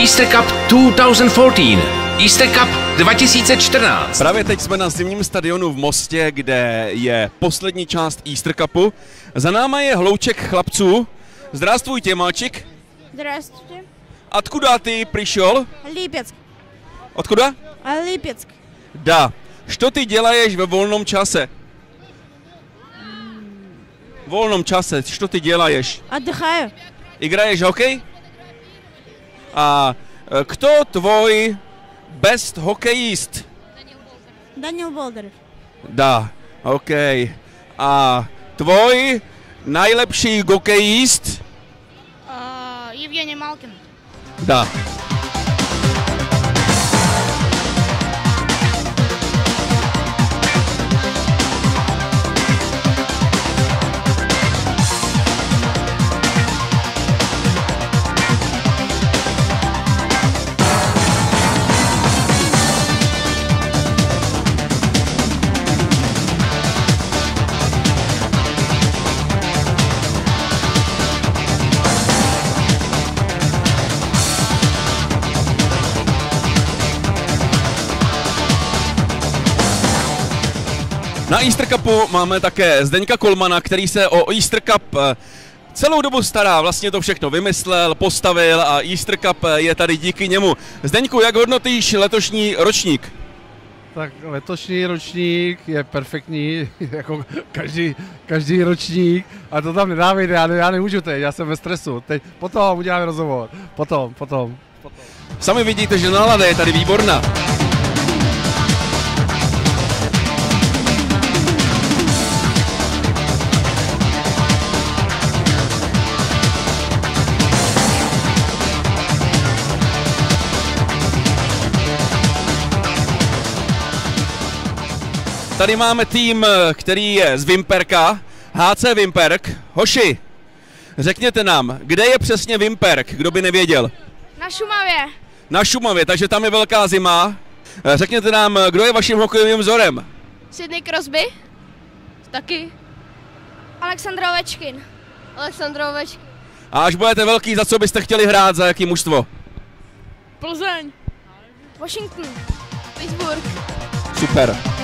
Easter Cup 2014. Easter Cup 2014. Právě teď jsme na zimním stadionu v Mostě, kde je poslední část Easter Cupu. Za náma je hlouček chlapců. Здравствуйте, мальчик. Здравствуйте. Откуда ты пришел? Липецк. Откуда? А Липецк. Да. Что ты делаешь во volnom čase? В volnom čase, что ты делаешь? Отдыхаю. Играешь hokej? A e, kdo tvoj best hokejist? Daniel Bolder. Da, OK. A tvoj nejlepší hokejist? E, uh, Evgeny Malkin. Da. Na Easter Cupu máme také Zdeňka Kolmana, který se o Easter Cup eh, celou dobu stará, vlastně to všechno vymyslel, postavil a Easter Cup eh, je tady díky němu. Zdeňku, jak hodnotíš letošní ročník? Tak letošní ročník je perfektní, jako každý, každý ročník, a to tam nedávejte, já, ne, já nemůžu teď, já jsem ve stresu. Teď, potom uděláme rozhovor, potom, potom. potom. Sami vidíte, že nálada je tady výborná. Tady máme tým, který je z Vimperka, HC Vimperk. Hoši, řekněte nám, kde je přesně Vimperk, kdo by nevěděl? Na Šumavě. Na Šumavě, takže tam je velká zima. Eh, Řekněte nám, kdo je vaším hokejovým vzorem? Sydney Crosby. Taky. Aleksandr Ovečkin. Aleksandr Ovečkin. A až budete velký, za co byste chtěli hrát, za jaký mužstvo? Plzeň. Washington. Pittsburgh. Super.